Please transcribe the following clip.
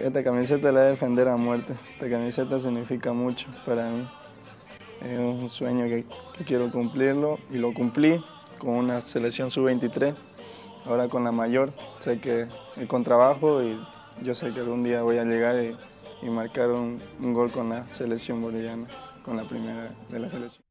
Esta camiseta la voy a defender a muerte. Esta camiseta significa mucho para mí. Es un sueño que, que quiero cumplirlo y lo cumplí con una selección sub-23. Ahora con la mayor, sé que es con trabajo y yo sé que algún día voy a llegar y, y marcar un, un gol con la selección boliviana, con la primera de la selección.